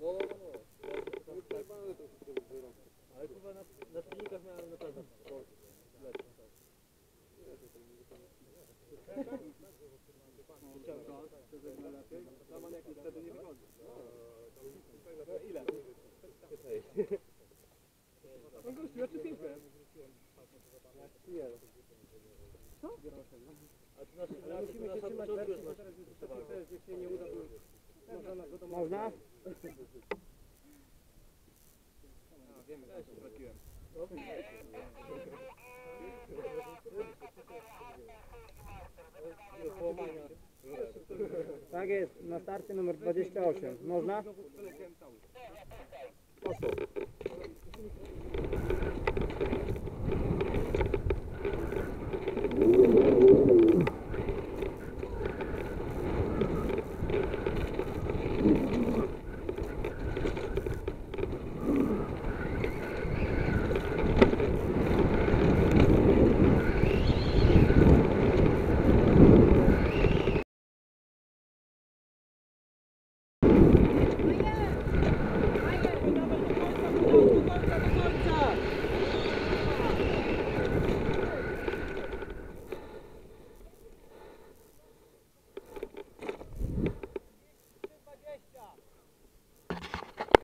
No, no, no. Ale kurwa na, na silnikach miałem na pewno. No gościu, ja czy piękne. Nasz, ale musimy się trzymać teraz Jak się nie uda, to można Można? Się. Tak jest, na starcie numer 28. Można? Poszło.